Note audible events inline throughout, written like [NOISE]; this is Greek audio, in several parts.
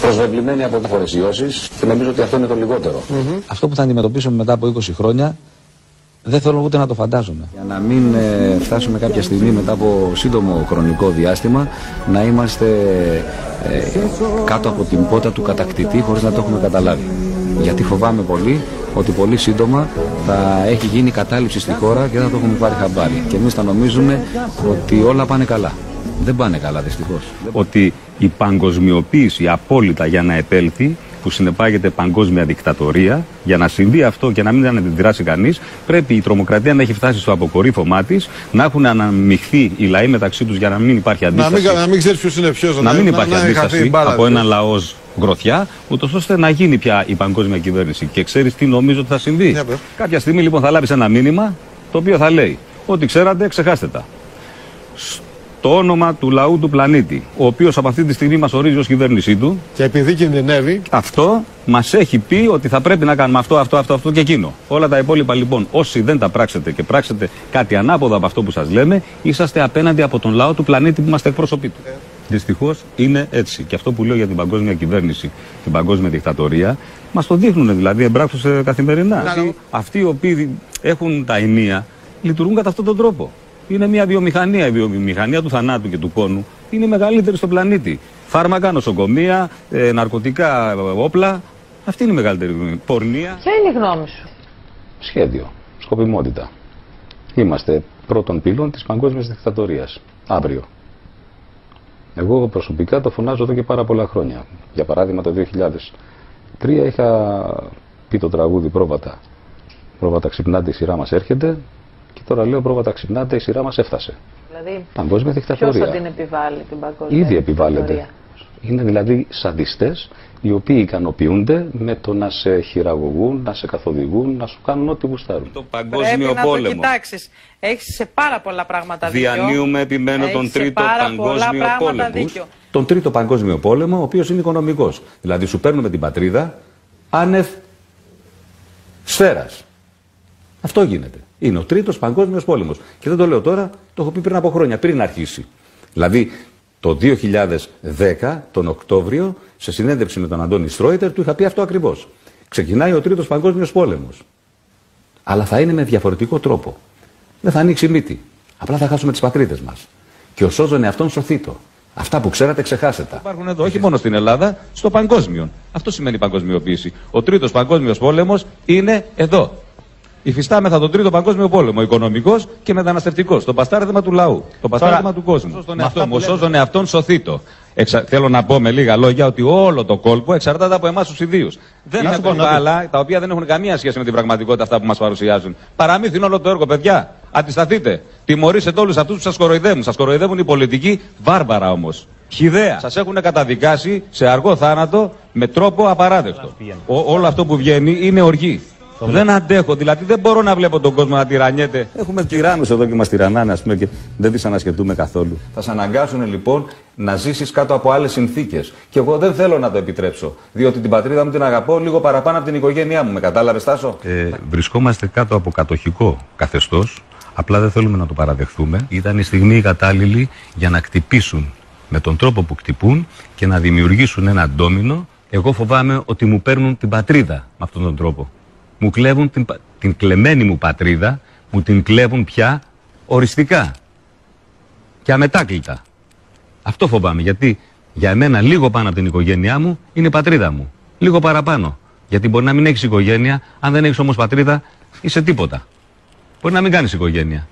προσβεβλημένοι από διάφορε ιώσει και νομίζω ότι αυτό είναι το λιγότερο. Αυτό που θα αντιμετωπίσουμε μετά από 20 χρόνια δεν θέλω ούτε να το φαντάζομαι. Για να μην ε, φτάσουμε κάποια στιγμή μετά από σύντομο χρονικό διάστημα να είμαστε ε, κάτω από την πότα του κατακτητή χωρίς να το έχουμε καταλάβει. Γιατί φοβάμαι πολύ ότι πολύ σύντομα θα έχει γίνει κατάληψη στη χώρα και δεν θα το έχουμε πάρει χαμπάρι. Και εμείς θα νομίζουμε ότι όλα πάνε καλά. Δεν πάνε καλά δυστυχώς. Ότι η παγκοσμιοποίηση απόλυτα για να επέλθει που συνεπάγεται παγκόσμια δικτατορία, για να συμβεί αυτό και να μην αντιδράσει κανείς, πρέπει η τρομοκρατία να έχει φτάσει στο αποκορύφωμά της, να έχουν αναμειχθεί οι λαοί μεταξύ τους για να μην υπάρχει αντίσταση. Να μην, να μην ξέρεις ποιος είναι ποιος. Να, μην υπάρχει αντίσταση από έναν λαός γροθιά, ούτως ώστε να γίνει πια η παγκόσμια κυβέρνηση. Και ξέρεις τι νομίζω ότι θα συμβεί. Yeah, Κάποια στιγμή λοιπόν θα λάβεις ένα μήνυμα το οποίο θα λέει ότι ξέρατε, ξεχάστε τα το όνομα του λαού του πλανήτη, ο οποίος από αυτή τη στιγμή μας ορίζει ως κυβέρνησή του. Και επειδή κινδυνεύει. Αυτό μας έχει πει ότι θα πρέπει να κάνουμε αυτό, αυτό, αυτό, αυτό και εκείνο. Όλα τα υπόλοιπα λοιπόν, όσοι δεν τα πράξετε και πράξετε κάτι ανάποδα από αυτό που σας λέμε, είσαστε απέναντι από τον λαό του πλανήτη που είμαστε εκπρόσωποι του. Ε. Δυστυχώς είναι έτσι. Και αυτό που λέω για την παγκόσμια κυβέρνηση, την παγκόσμια δικτατορία, μας το δείχνουν δηλαδή εμπράκτως καθημερινά. Αυτοί οι οποίοι έχουν τα ενία λειτουργούν κατά αυτόν τον τρόπο είναι μια βιομηχανία. Η βιομηχανία του θανάτου και του πόνου είναι η μεγαλύτερη στον πλανήτη. Φάρμακα, νοσοκομεία, ε, ναρκωτικά, όπλα. Αυτή είναι η μεγαλύτερη πορνεία. Ποια είναι η γνώμη σου; Σχέδιο. Σκοπιμότητα. Είμαστε πρώτον πύλων της παγκόσμιας δικτατορίας. Αύριο. Εγώ προσωπικά το φωνάζω εδώ και πάρα πολλά χρόνια. Για παράδειγμα το 2003 είχα πει το τραγούδι πρόβατα. Πρόβατα ξυπνάτε η σειρά μας έρχεται και τώρα λέω πρόβατα ξυπνάτε, η σειρά μας έφτασε. Δηλαδή, παγκόσμια δικτατορία. Ποιος θα την επιβάλλει την παγκόσμια Ήδη επιβάλλεται. Είναι δηλαδή σαντιστέ οι οποίοι ικανοποιούνται με το να σε χειραγωγούν, να σε καθοδηγούν, να σου κάνουν ό,τι γουστάρουν. Το παγκόσμιο Πρέπει πόλεμο. Να το κοιτάξεις. Έχεις σε πάρα πολλά πράγματα δίκιο. Διανύουμε, επιμένω, τον τρίτο παγκόσμιο πόλεμο. Τον τρίτο παγκόσμιο πόλεμο, ο οποίος είναι οικονομικός. Δηλαδή σου παίρνουμε την πατρίδα άνευ σφαίρας. Αυτό γίνεται. Είναι ο τρίτος παγκόσμιος πόλεμος. Και δεν το λέω τώρα, το έχω πει πριν από χρόνια, πριν αρχίσει. Δηλαδή, το 2010, τον Οκτώβριο, σε συνέντευξη με τον Αντώνη Στρόιτερ, του είχα πει αυτό ακριβώς. Ξεκινάει ο τρίτος παγκόσμιος πόλεμος. Αλλά θα είναι με διαφορετικό τρόπο. Δεν θα ανοίξει μύτη. Απλά θα χάσουμε τις πατρίδες μας. Και ο σώζον εαυτόν σωθήτο. Αυτά που ξέρατε, ξεχάσετε. Υπάρχουν εδώ όχι μόνο στην Ελλάδα, στο παγκόσμιο. Αυτό σημαίνει παγκοσμιοποίηση. Ο τρίτος παγκόσμιος πόλεμος είναι εδώ. Υφιστάμεθα τον Τρίτο Παγκόσμιο Πόλεμο, οικονομικός και μεταναστευτικός. Το παστάρδεμα του λαού. Το παστάρδεμα του κόσμου. Στον εαυτό μου, σώζον εαυτόν σωθήτο. Εξα... Θέλω να πω με λίγα λόγια ότι όλο το κόλπο εξαρτάται από εμάς τους ιδίους. Δεν είναι άλλα τα οποία δεν έχουν καμία σχέση με την πραγματικότητα αυτά που μας παρουσιάζουν. Παραμύθι είναι όλο το έργο, παιδιά. Αντισταθείτε. Τιμωρήστε όλους αυτούς που σας κοροϊδεύουν. Σας κοροϊδεύουν οι πολιτικοί, βάρβαρα όμως. Χιδέα. Σας έχουν καταδικάσει σε αργό θάνατο με τρόπο απαράδεκτο. όλο αυτό που βγαίνει είναι οργή. Δεν αντέχω, δηλαδή δεν μπορώ να βλέπω τον κόσμο να τυραννιέται. Έχουμε τυράννου εδώ και μας τυραννάνε, ας πούμε, και δεν τις ανασχετούμε καθόλου. Θα σε αναγκάσουν λοιπόν να ζήσεις κάτω από άλλες συνθήκες. Και εγώ δεν θέλω να το επιτρέψω. Διότι την πατρίδα μου την αγαπώ λίγο παραπάνω από την οικογένειά μου. Με κατάλαβες, Τάσο; Ε, βρισκόμαστε κάτω από κατοχικό καθεστώς. Απλά δεν θέλουμε να το παραδεχθούμε. Ήταν η στιγμή η κατάλληλη για να κτυπήσουν με τον τρόπο που κτυπούν και να δημιουργήσουν ένα ντόμινο. Εγώ φοβάμαι ότι μου παίρνουν την πατρίδα με αυτόν τον τρόπο μου κλέβουν την, την κλεμμένη μου πατρίδα, μου την κλέβουν πια οριστικά και αμετάκλητα. Αυτό φοβάμαι, γιατί για μένα λίγο πάνω από την οικογένειά μου είναι η πατρίδα μου. Λίγο παραπάνω. Γιατί μπορεί να μην έχεις οικογένεια, αν δεν έχεις όμως πατρίδα, είσαι τίποτα. Μπορεί να μην κάνεις οικογένεια.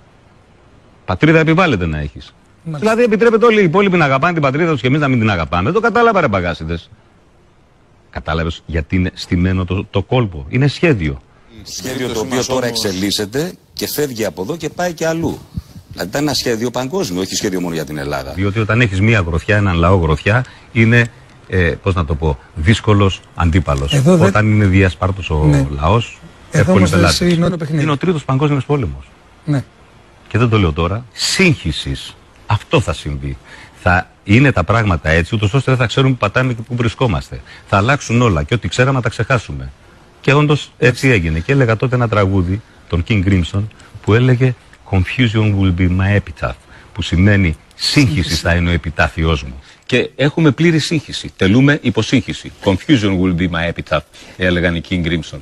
Πατρίδα επιβάλλεται να έχεις. Δηλαδή επιτρέπεται όλοι οι υπόλοιποι να αγαπάνε την πατρίδα τους και εμείς να μην την αγαπάμε. Το κατάλαβα, ρε παγκάσιδε. Κατάλαβες γιατί είναι στημένο το, το κόλπο. Είναι σχέδιο. Σχέδιο το οποίο τώρα εξελίσσεται και φεύγει από εδώ και πάει και αλλού. Δηλαδή ήταν ένα σχέδιο παγκόσμιο, όχι σχέδιο μόνο για την Ελλάδα. Διότι όταν έχεις μία γροθιά, έναν λαό γροθιά, είναι, ε, πώς να το πω, δύσκολος αντίπαλος. Όταν είναι διασπάρτος ο ναι. λαός, εύκολη πελάτη. Είναι, είναι ο τρίτος παγκόσμιος πόλεμος. Ναι. Και δεν το λέω τώρα. Σύγχυσης. Αυτό θα συμβεί θα είναι τα πράγματα έτσι, ούτως ώστε δεν θα ξέρουμε που πατάμε και πού βρισκόμαστε. Θα αλλάξουν όλα και ό,τι ξέραμε να τα ξεχάσουμε. Και όντως έτσι έγινε. Και έλεγα τότε ένα τραγούδι, τον King Crimson, που έλεγε Confusion will be my epitaph, που σημαίνει σύγχυση θα είναι ο επιτάθειός μου. Και έχουμε πλήρη σύγχυση. Τελούμε υποσύγχυση. Confusion will be my epitaph, έλεγαν οι King Crimson.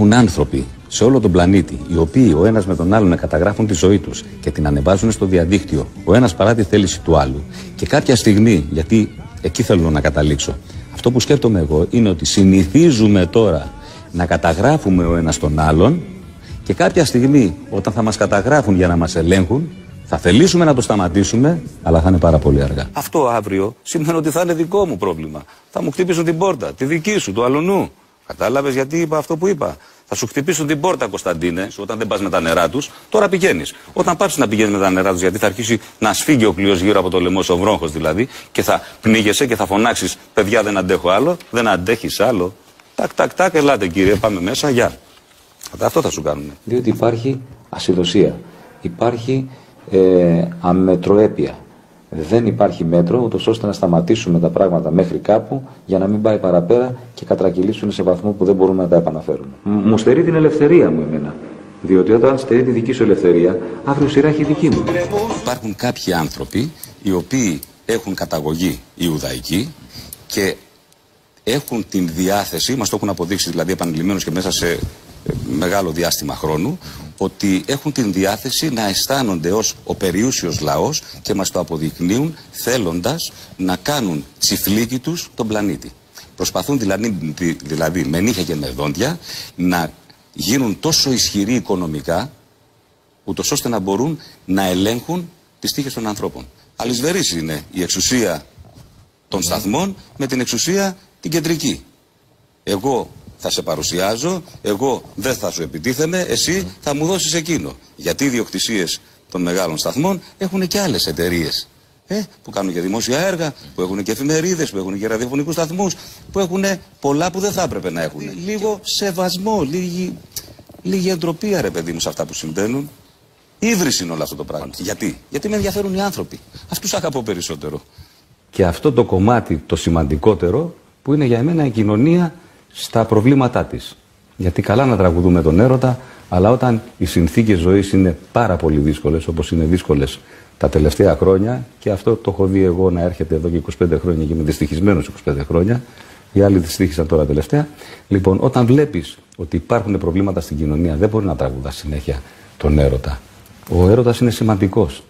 Υπάρχουν άνθρωποι σε όλο τον πλανήτη, οι οποίοι ο ένας με τον άλλον καταγράφουν τη ζωή τους και την ανεβάζουν στο διαδίκτυο, ο ένας παρά τη θέληση του άλλου. Και κάποια στιγμή, γιατί εκεί θέλω να καταλήξω, αυτό που σκέφτομαι εγώ είναι ότι συνηθίζουμε τώρα να καταγράφουμε ο ένας τον άλλον και κάποια στιγμή, όταν θα μας καταγράφουν για να μας ελέγχουν, θα θελήσουμε να το σταματήσουμε, αλλά θα είναι πάρα πολύ αργά. Αυτό αύριο σημαίνει ότι θα είναι δικό μου πρόβλημα. Θα μου χτυπήσουν την πόρτα, τη δική σου, του αλουνού. Κατάλαβες γιατί είπα αυτό που είπα. Θα σου χτυπήσουν την πόρτα, Κωνσταντίνε, όταν δεν πας με τα νερά τους. Τώρα πηγαίνεις. Όταν πάψεις να πηγαίνεις με τα νερά τους, γιατί θα αρχίσει να σφίγγει ο κλειό γύρω από το λαιμό, ο βρόχο δηλαδή, και θα πνίγεσαι και θα φωνάξεις: Παιδιά, δεν αντέχω άλλο, δεν αντέχεις άλλο. Τάκ, τάκ, τάκ, ελάτε κύριε, πάμε μέσα, γεια. Αυτό θα σου κάνουμε. Διότι υπάρχει ασυδοσία. Υπάρχει ε, αμετροέπεια δεν υπάρχει μέτρο, ούτως ώστε να σταματήσουμε τα πράγματα μέχρι κάπου για να μην πάει παραπέρα και κατρακυλήσουν σε βαθμό που δεν μπορούμε να τα επαναφέρουμε. Μου στερεί την ελευθερία μου εμένα. Διότι όταν στερεί τη δική σου ελευθερία, αύριο σειρά έχει δική μου. Υπάρχουν κάποιοι άνθρωποι οι οποίοι έχουν καταγωγή Ιουδαϊκή και έχουν την διάθεση, μας το έχουν αποδείξει δηλαδή επανειλημμένως και μέσα σε μεγάλο διάστημα χρόνου ότι έχουν την διάθεση να αισθάνονται ως ο περιούσιος λαός και μας το αποδεικνύουν θέλοντας να κάνουν τσιφλίκι τους τον πλανήτη. Προσπαθούν δηλαδή, δηλαδή με νύχια και με δόντια να γίνουν τόσο ισχυροί οικονομικά ούτως ώστε να μπορούν να ελέγχουν τις τύχες των ανθρώπων. Αλυσβερής είναι η εξουσία των σταθμών με την εξουσία την κεντρική. Εγώ θα σε παρουσιάζω, εγώ δεν θα σου επιτίθεμαι, εσύ θα μου δώσεις εκείνο. Γιατί οι διοκτησίες των μεγάλων σταθμών έχουν και άλλες εταιρείες. Ε, που κάνουν και δημόσια έργα, που έχουν και εφημερίδες, που έχουν και ραδιοφωνικούς σταθμούς, που έχουν πολλά που δεν θα έπρεπε να έχουν. Λίγο σεβασμό, λίγη, λίγη εντροπία, ρε παιδί μου, σε αυτά που συμβαίνουν. Ήδρυση είναι όλο αυτό το πράγμα. Γιατί, Γιατί με ενδιαφέρουν οι άνθρωποι. Αυτούς αγαπώ περισσότερο. Και αυτό το κομμάτι το σημαντικότερο που είναι για εμένα η κοινωνία στα προβλήματά της. Γιατί καλά να τραγουδούμε τον έρωτα, αλλά όταν οι συνθήκες ζωής είναι πάρα πολύ δύσκολες, όπως είναι δύσκολες τα τελευταία χρόνια, και αυτό το έχω δει εγώ να έρχεται εδώ και 25 χρόνια και είμαι δυστυχισμένος 25 χρόνια, οι άλλοι δυστύχησαν τώρα τελευταία. Λοιπόν, όταν βλέπεις ότι υπάρχουν προβλήματα στην κοινωνία, δεν μπορεί να τραγουδάς συνέχεια τον έρωτα. Ο έρωτας είναι σημαντικός.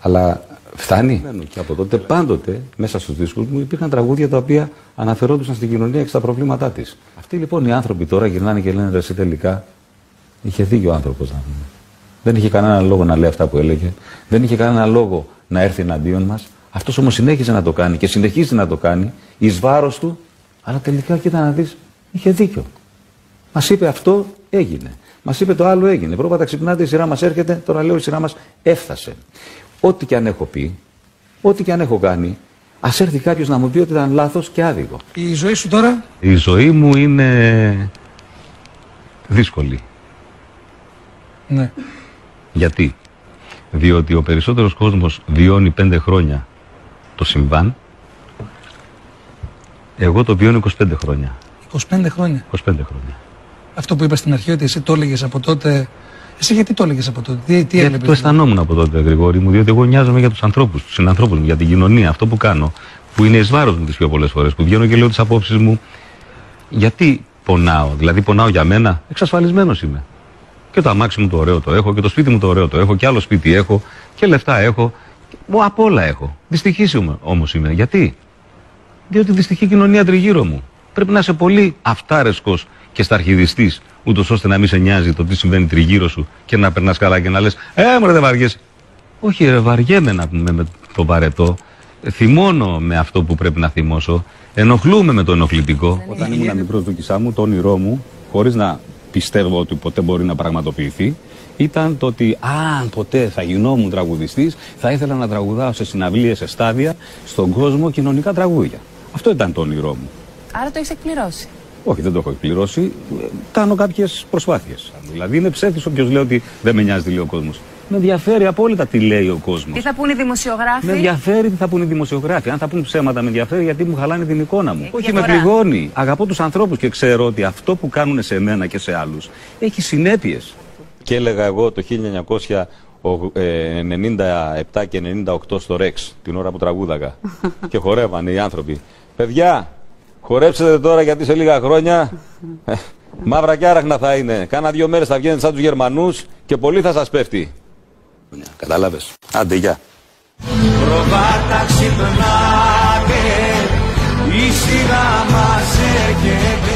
Αλλά Φτάνει. Και από τότε πάντοτε μέσα στους δίσκους μου υπήρχαν τραγούδια τα οποία αναφερόντουσαν στην κοινωνία και στα προβλήματά της. Αυτοί λοιπόν οι άνθρωποι τώρα γυρνάνε και λένε εσύ τελικά είχε δίκιο ο άνθρωπος να πούμε. Δεν είχε κανένα λόγο να λέει αυτά που έλεγε. Δεν είχε κανένα λόγο να έρθει εναντίον μας. Αυτός όμως συνέχιζε να το κάνει και συνεχίζει να το κάνει εις βάρος του, αλλά τελικά κοίτα να δεις, είχε δίκιο. Μας είπε αυτό, έγινε. Μας είπε το άλλο, έγινε. Πρόβατα ξυπνάτε, η σειρά μας έρχεται, τώρα λέω η σειρά μας έφτασε. Ό,τι και αν έχω πει, ό,τι και αν έχω κάνει, ας έρθει κάποιος να μου πει ότι ήταν λάθος και άδικο. Η ζωή σου τώρα; Η ζωή μου είναι δύσκολη. Ναι. Γιατί; Διότι ο περισσότερος κόσμος βιώνει πέντε χρόνια το συμβάν. Εγώ το βιώνω 25 χρόνια. 25 χρόνια. 25 χρόνια. Αυτό που είπα στην αρχή ότι εσύ το έλεγες από τότε εσύ γιατί το έλεγες από τότε, τι, τι γιατί το αισθανόμουν από τότε, Γρηγόρη μου, διότι εγώ νοιάζομαι για τους ανθρώπους, τους συνανθρώπου μου, για την κοινωνία. Αυτό που κάνω, που είναι εις βάρος μου τις πιο πολλές φορές, που βγαίνω και λέω τις απόψεις μου. Γιατί πονάω, δηλαδή πονάω για μένα, εξασφαλισμένος είμαι. Και το αμάξι μου το ωραίο το έχω, και το σπίτι μου το ωραίο το έχω, και άλλο σπίτι έχω, και λεφτά έχω. Μου απ' όλα έχω. Δυστυχής όμως είμαι. Γιατί; Διότι δυστυχή κοινωνία τριγύρω μου. Πρέπει να είσαι πολύ αυτάρεσκος και σταρχιδιστής, ούτως ώστε να μην σε νοιάζει το τι συμβαίνει τριγύρω σου και να περνάς καλά και να λες: Ε, μωρέ, δεν βαριέσαι. Όχι, ρε, βαριέμαι να πούμε με το βαρετό. Θυμώνω με αυτό που πρέπει να θυμώσω. Ενοχλούμε με το ενοχλητικό. Όταν ήμουν μικρό του μου, το όνειρό μου, χωρίς να πιστεύω ότι ποτέ μπορεί να πραγματοποιηθεί, ήταν το ότι αν ποτέ θα γινόμουν τραγουδιστής θα ήθελα να τραγουδάω σε συναυλίες, σε στάδια, στον κόσμο κοινωνικά τραγούδια. Αυτό ήταν το όνειρό μου. Άρα το έχεις εκπληρώσει. Όχι, δεν το έχω εκπληρώσει. Κάνω κάποιες προσπάθειες. Δηλαδή είναι ψεύτης όποιος λέει ότι δεν με νοιάζει τι λέει ο κόσμος. Με ενδιαφέρει απόλυτα τι λέει ο κόσμος. Τι θα πούνε οι δημοσιογράφοι; Με ενδιαφέρει τι θα πούνε οι δημοσιογράφοι. Αν θα πούνε ψέματα, με ενδιαφέρει γιατί μου χαλάνε την εικόνα μου. Όχι, με πληγώνει. Αγαπώ τους ανθρώπους και ξέρω ότι αυτό που κάνουν σε μένα και σε άλλους έχει συνέπειες. Και έλεγα εγώ το 1997 και 98 στο Ρεξ, την ώρα που τραγούδαγα. [LAUGHS] και χορεύανε οι άνθρωποι. Παιδιά, χορέψετε τώρα γιατί σε λίγα χρόνια ε, μαύρα και άραχνα θα είναι. Κάνα δύο μέρες θα βγαίνετε σαν τους Γερμανούς και πολύ θα σας πέφτει. Κατάλαβες. Άντε, γεια. Προβάτα ξυπνάτε, η σειρά μας